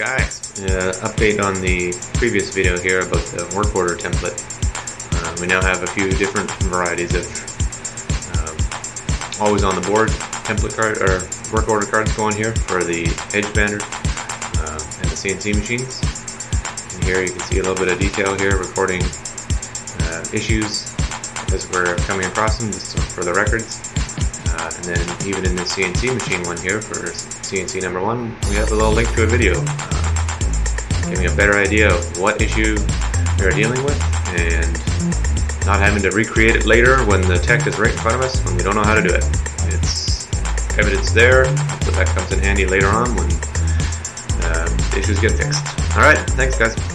Guys, update on the previous video here about the work order template. Uh, we now have a few different varieties of um, always on the board template card or work order cards going here for the edge bander uh, and the CNC machines. And here you can see a little bit of detail here recording uh, issues as we're coming across them just for the records. Uh, and then even in the CNC machine one here for CNC number one, we have a little link to a video giving a better idea of what issue we're dealing with and not having to recreate it later when the tech is right in front of us when we don't know how to do it. It's evidence there, so that comes in handy later on when uh, issues get fixed. Alright, thanks guys.